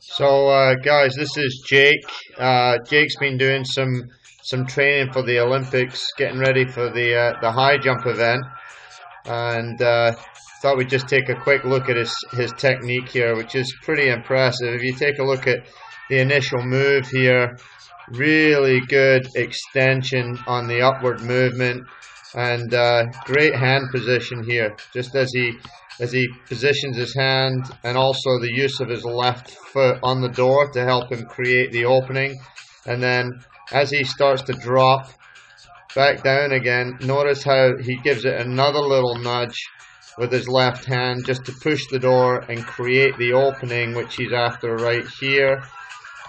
So, uh, guys, this is Jake. Uh, Jake's been doing some some training for the Olympics, getting ready for the uh, the high jump event, and uh, thought we'd just take a quick look at his his technique here, which is pretty impressive. If you take a look at the initial move here, really good extension on the upward movement, and uh, great hand position here. Just as he as he positions his hand and also the use of his left foot on the door to help him create the opening. And then as he starts to drop back down again, notice how he gives it another little nudge with his left hand just to push the door and create the opening which he's after right here.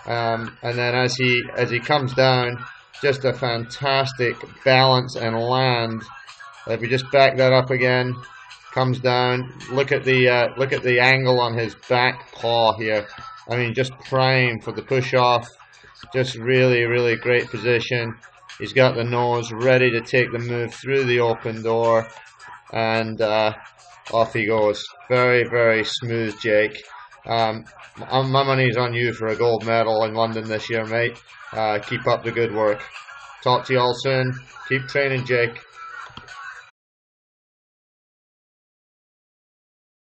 Um, and then as he as he comes down, just a fantastic balance and land. If we just back that up again, comes down. Look at the uh, look at the angle on his back paw here. I mean, just prime for the push off. Just really, really great position. He's got the nose ready to take the move through the open door, and uh, off he goes. Very, very smooth, Jake. Um, my money's on you for a gold medal in London this year, mate. Uh, keep up the good work. Talk to you all soon. Keep training, Jake.